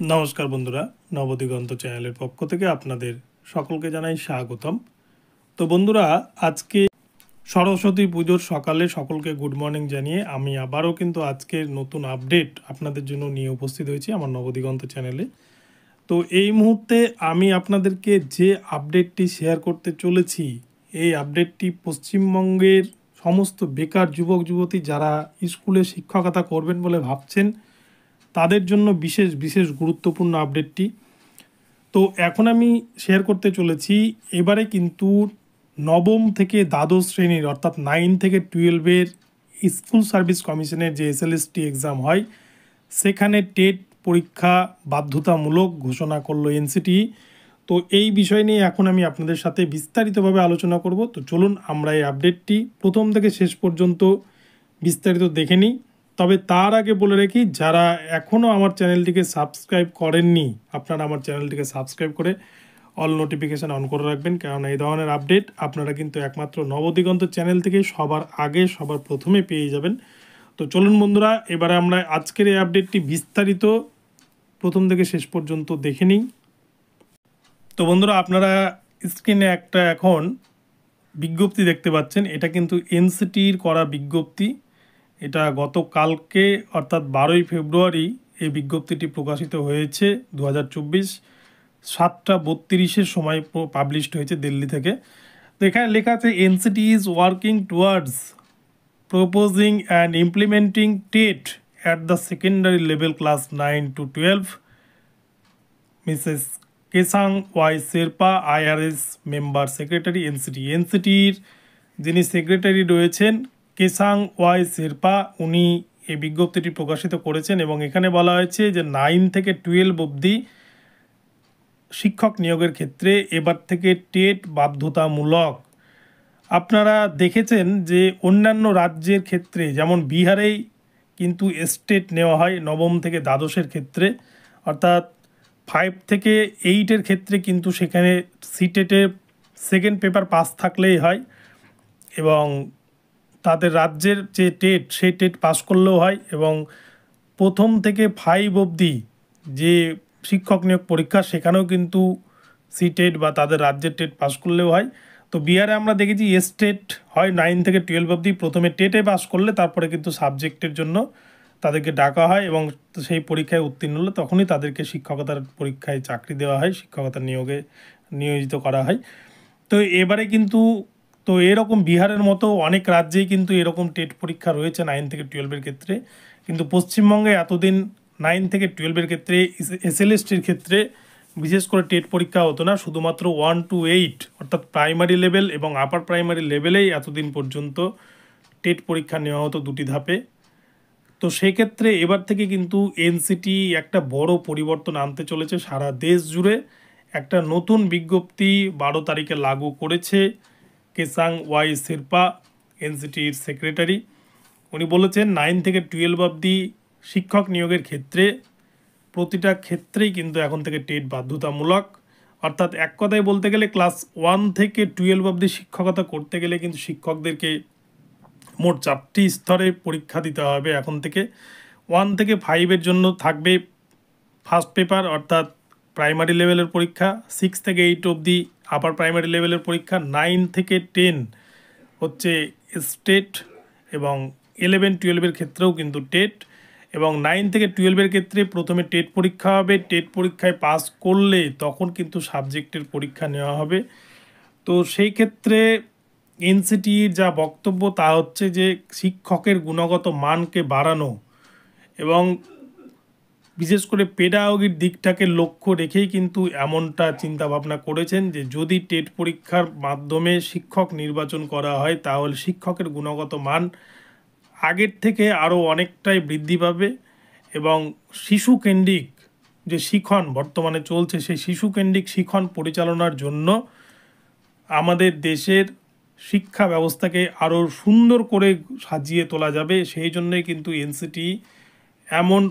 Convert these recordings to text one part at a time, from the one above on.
নমস্কার বন্ধুরা নবদিগন্ত চ্যানেলের পক্ষ থেকে আপনাদের সকলকে জানাই স্বাগতম। তো বন্ধুরা, আজকে সরস্বতী পুজোর সকালে সকলকে গুড মর্নিং জানিয়ে আমি আবারও কিন্তু আজকের নতুন আপডেট আপনাদের জন্য নিয়ে উপস্থিত হয়েছি আমার নবদিগন্ত চ্যানেলে। তো এই মুহূর্তে আমি আপনাদেরকে যে আপডেটটি শেয়ার করতে চলেছি, এই আপডেটটি পশ্চিমবঙ্গের সমস্ত বেকার যুবক যুবতী যারা স্কুলে শিক্ষকতা করবেন বলে ভাবছেন তাদের জন্য বিশেষ বিশেষ গুরুত্বপূর্ণ আপডেটটি তো এখন আমি শেয়ার করতে চলেছি, এবারে কিন্তু নবম থেকে দ্বাদশ শ্রেণির, অর্থাৎ নাইন থেকে টুয়েলভের স্কুল সার্ভিস কমিশনের যে এসএলএসটি এক্সাম হয়, সেখানে টেট পরীক্ষা বাধ্যতামূলক ঘোষণা করল এনসিটি তো এই বিষয় নিয়ে এখন আমি আপনাদের সাথে বিস্তারিতভাবে আলোচনা করব। তো চলুন আমরা এই আপডেটটি প্রথম থেকে শেষ পর্যন্ত বিস্তারিত দেখে নিই। তবে তার আগে বলে রাখি, যারা এখনও আমার চ্যানেলটিকে সাবস্ক্রাইব করেননি, আপনারা আমার চ্যানেলটিকে সাবস্ক্রাইব করে অল নোটিফিকেশান অন করে রাখবেন। কারণ এই ধরনের আপডেট আপনারা কিন্তু একমাত্র নবদিগন্ত চ্যানেল থেকেই সবার আগে, সবার প্রথমে পেয়ে যাবেন। তো চলুন বন্ধুরা, এবারে আমরা আজকের এই আপডেটটি বিস্তারিত প্রথম থেকে শেষ পর্যন্ত দেখে নিই। তো বন্ধুরা, আপনারা স্ক্রিনে একটা এখন বিজ্ঞপ্তি দেখতে পাচ্ছেন। এটা কিন্তু এনসিটির করা বিজ্ঞপ্তি। এটা গতকালকে, অর্থাৎ বারোই ফেব্রুয়ারি, এই বিজ্ঞপ্তিটি প্রকাশিত হয়েছে দু হাজার চব্বিশ, সাতটা বত্রিশের সময় পাবলিশড হয়েছে দিল্লি থেকে। তো এখানে লেখা আছে NCT is working towards proposing and implementing TET at the secondary level class nine to twelve Mrs Kesang Y Sherpa IRS member secretary NCT এনসিটির যিনি সেক্রেটারি রয়েছেন কেসাং ওয়াই শেরপা উনি এই বিজ্ঞপ্তিটি প্রকাশিত করেছেন এবং এখানে বলা হয়েছে যে নাইন থেকে টুয়েলভ অবধি শিক্ষক নিয়োগের ক্ষেত্রে এবার থেকে টেট বাধ্যতামূলক। আপনারা দেখেছেন যে অন্যান্য রাজ্যের ক্ষেত্রে, যেমন বিহারেই কিন্তু স্টেট নেওয়া হয় নবম থেকে দ্বাদশের ক্ষেত্রে, অর্থাৎ ফাইভ থেকে এইটের ক্ষেত্রে কিন্তু সেখানে সিটেটে সেকেন্ড পেপার পাস থাকলেই হয় এবং তাদের রাজ্যের যে টেট, সেই টেট পাস করলেও হয় এবং প্রথম থেকে ফাইভ অবধি যে শিক্ষক নিয়োগ পরীক্ষা, সেখানেও কিন্তু সি টেট বা তাদের রাজ্যের টেট পাস করলেও হয়। তো বিহারে আমরা দেখেছি স্টেট হয় নাইন থেকে টুয়েলভ অবধি প্রথমে টেটে পাস করলে তারপরে কিন্তু সাবজেক্টের জন্য তাদেরকে ডাকা হয় এবং সেই পরীক্ষায় উত্তীর্ণ হলে তখনই তাদেরকে শিক্ষকতার পরীক্ষায় চাকরি দেওয়া হয় শিক্ষকতার নিয়োগে নিয়োজিত করা হয়। তো এবারে কিন্তু তো এরকম বিহারের মতো অনেক রাজ্যেই কিন্তু এরকম টেট পরীক্ষা রয়েছে নাইন থেকে টুয়েলভের ক্ষেত্রে। কিন্তু পশ্চিমবঙ্গে এতদিন নাইন থেকে টুয়েলভের ক্ষেত্রে এসএলএসটির ক্ষেত্রে বিশেষ করে টেট পরীক্ষা হতো না, শুধুমাত্র ওয়ান টু এইট, অর্থাৎ প্রাইমারি লেভেল এবং আপার প্রাইমারি লেভেলেই এতদিন পর্যন্ত টেট পরীক্ষা নেওয়া হতো দুটি ধাপে। তো সেক্ষেত্রে এবার থেকে কিন্তু এনসিটি একটা বড় পরিবর্তন আনতে চলেছে সারা দেশ জুড়ে। একটা নতুন বিজ্ঞপ্তি বারো তারিখে লাগু করেছে। কেসাং ওয়াই শেরপা এনসিটির সেক্রেটারি। উনি বলেছেন নাইন থেকে টুয়েলভ অবধি শিক্ষক নিয়োগের ক্ষেত্রে প্রতিটা ক্ষেত্রেই কিন্তু এখন থেকে টেট বাধ্যতামূলক। অর্থাৎ এক কথায় বলতে গেলে ক্লাস ওয়ান থেকে টুয়েলভ অবধি শিক্ষকতা করতে গেলে কিন্তু শিক্ষকদেরকে মোট চারটি স্তরে পরীক্ষা দিতে হবে এখন থেকে। ওয়ান থেকে ফাইভের জন্য থাকবে ফার্স্ট পেপার অর্থাৎ প্রাইমারি লেভেলের পরীক্ষা। সিক্স থেকে এইট অবধি আপার প্রাইমারি লেভেলের পরীক্ষা নাইন থেকে টেন হচ্ছে স্টেট এবং ইলেভেন টুয়েলভের ক্ষেত্রেও কিন্তু টেট এবং নাইন থেকে টুয়েলভের ক্ষেত্রে প্রথমে টেট পরীক্ষা হবে। টেট পরীক্ষায় পাস করলে তখন কিন্তু সাবজেক্টের পরীক্ষা নেওয়া হবে। তো সেই ক্ষেত্রে এনসিটির যা বক্তব্য তা হচ্ছে যে শিক্ষকের গুণগত মানকে বাড়ানো এবং বিশেষ করে পেডাগোগির দিকটাকে লক্ষ্য রেখেই কিন্তু এমনটা চিন্তা ভাবনা করেছেন যে যদি টেট পরীক্ষার মাধ্যমে শিক্ষক নির্বাচন করা হয়, তাহলে শিক্ষকের গুণগত মান আগের থেকে আরও অনেকটাই বৃদ্ধি পাবে এবং শিশু কেন্দ্রিক যে শিখন বর্তমানে চলছে, সেই শিশু কেন্দ্রিক শিখন পরিচালনার জন্য আমাদের দেশের শিক্ষা ব্যবস্থাকে আরও সুন্দর করে সাজিয়ে তোলা যাবে। সেই জন্যই কিন্তু এনসিটি এমন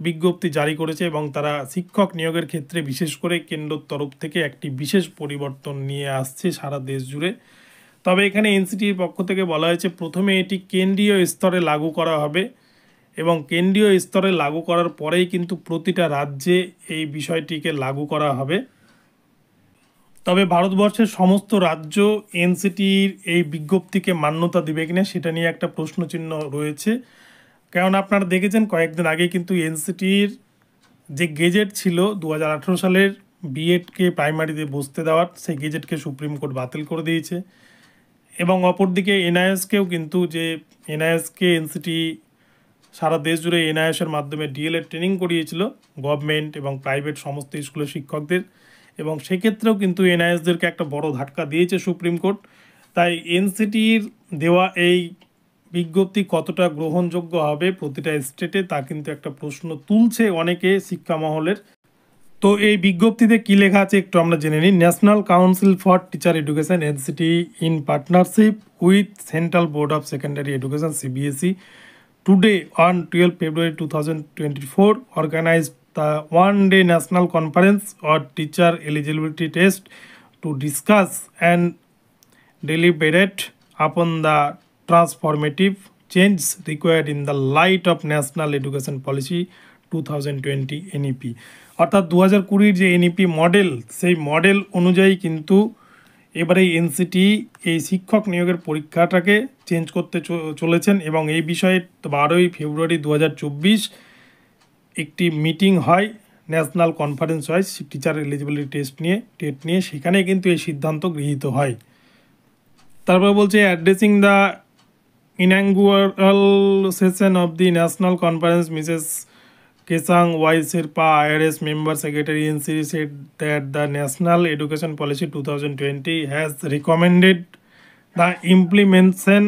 বিজ্ঞপ্তি জারি করেছে এবং তারা শিক্ষক নিয়োগের ক্ষেত্রে বিশেষ করে কেন্দ্রর তরফ থেকে একটি বিশেষ পরিবর্তন নিয়ে আসছে সারা দেশ জুড়ে। তবে এখানে এনসিটির পক্ষ থেকে বলা হয়েছে, প্রথমে এটি কেন্দ্রীয় স্তরে লাগু করা হবে এবং কেন্দ্রীয় স্তরে লাগু করার পরেই কিন্তু প্রতিটা রাজ্যে এই বিষয়টিকে লাগু করা হবে। তবে ভারতবর্ষের সমস্ত রাজ্য এনসিটির এই বিজ্ঞপ্তিকে মান্যতা দিবে কিনা সেটা নিয়ে একটা প্রশ্নচিহ্ন রয়েছে। কারণ আপনারা দেখেছেন কয়েকদিন আগে কিন্তু এনসিটির যে গেজেট ছিল দু হাজার আঠেরো সালের বিএডকে প্রাইমারিতে বসতে দেওয়ার, সেই গেজেটকে সুপ্রিম কোর্ট বাতিল করে দিয়েছে। এবং অপরদিকে এনআইএসকেও কিন্তু যে এনআইএসকে, এনসিটি সারা দেশ জুড়ে এনআইএসের মাধ্যমে ডিএলএড ট্রেনিং করিয়েছিল গভর্নমেন্ট এবং প্রাইভেট সমস্ত স্কুলের শিক্ষকদের। এবং সেক্ষেত্রেও কিন্তু এনআইএসদেরকে একটা বড় ধাক্কা দিয়েছে সুপ্রিম কোর্ট। তাই এনসিটির দেওয়া এই বিজ্ঞপ্তি কতটা গ্রহণযোগ্য হবে প্রতিটা স্টেটে তা কিন্তু একটা প্রশ্ন তুলছে অনেকে শিক্ষা মহলের তো এই বিজ্ঞপ্তিতে কী লেখা আছে একটু আমরা জেনে নিই। National council for teacher education, NCT in partnership with central board of secondary education, CBSE. Today on twelve February two thousand twenty four organised the one day national conference or teacher eligibility test to discuss and deliberate upon the transformative change required in the light of national education policy 2020 NEP অর্থাৎ দু হাজার কুড়ির যে NEP model সেই model অনুযায়ী কিন্তু এবারে NCT এই শিক্ষক নিয়োগের পরীক্ষাটাকে চেঞ্জ করতে চলেছেন এবং এই বিষয়ে বারোই ফেব্রুয়ারি দু হাজার চব্বিশ একটি মিটিং হয় ন্যাশনাল কনফারেন্স হয় টিচার এলিজিবিলিটি টেস্ট নিয়ে টেট নিয়ে, সেখানে কিন্তু এই সিদ্ধান্ত গৃহীত হয়। তারপর বলছে addressing the inaugural session of the national conference Mrs Kesang Y Sherpa IRS member secretary NCD said that the national education policy two thousand twenty has recommended the implementation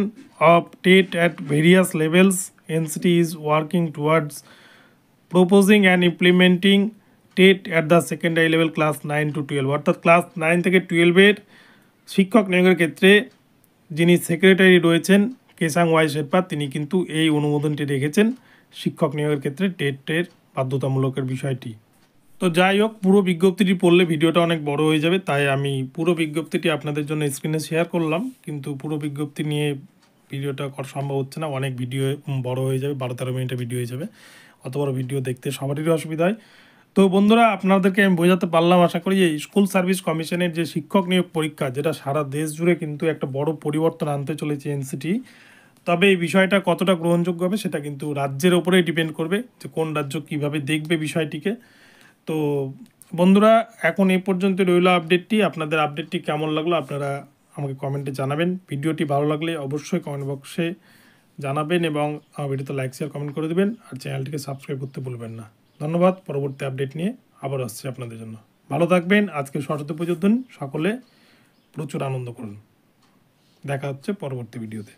of TET at various levels NCT is working towards proposing and implementing TET at the secondary level class nine to twelve অর্থাৎ class nine থেকে টুয়েলভের শিক্ষক নিয়োগের ক্ষেত্রে যিনি secretary রয়েছেন Kesang Y Sherpa, তিনি কিন্তু এই অনুমোদনটি রেখেছেন শিক্ষক নিয়োগের ক্ষেত্রে টেটের বাধ্যতামূলকের বিষয়টি। তো যাই হোক, পুরো বিজ্ঞপ্তিটি পড়লে ভিডিওটা অনেক বড় হয়ে যাবে, তাই আমি পুরো বিজ্ঞপ্তিটি আপনাদের জন্য স্ক্রিনে শেয়ার করলাম। কিন্তু পুরো বিজ্ঞপ্তি নিয়ে ভিডিওটা করা সম্ভব হচ্ছে না, অনেক ভিডিও বড় হয়ে যাবে, বারো তেরো মিনিটের ভিডিও হয়ে যাবে। অত বড় ভিডিও দেখতে সবারই অসুবিধা হয়। তো বন্ধুরা, আপনাদেরকে আমি বোঝাতে পারলাম, আশা করি যে স্কুল সার্ভিস কমিশনের যে শিক্ষক নিয়োগ পরীক্ষা, যেটা সারা দেশ জুড়ে কিন্তু একটা বড় পরিবর্তন আনতে চলেছে এনসিটি, তবে এই বিষয়টা কতটা গ্রহণযোগ্য হবে সেটা কিন্তু রাজ্যের ওপরেই ডিপেন্ড করবে যে কোন রাজ্য কীভাবে দেখবে বিষয়টিকে। তো বন্ধুরা, এখন এই পর্যন্ত রইল আপডেটটি। আপনাদের আপডেটটি কেমন লাগল আপনারা আমাকে কমেন্টে জানাবেন। ভিডিওটি ভালো লাগলে অবশ্যই কমেন্ট বক্সে জানাবেন এবং আমার ভিডিওতে লাইক, শেয়ার, কমেন্ট করে দেবেন। আর চ্যানেলটিকে সাবস্ক্রাইব করতে ভুলবেন না। ধন্যবাদ, পরবর্তী আপডেট নিয়ে আবার আসছি আপনাদের জন্য। ভালো থাকবেন, আজকে সরস্বতী পুজোর দিন সকলে প্রচুর আনন্দ করুন। দেখা হচ্ছে পরবর্তী ভিডিওতে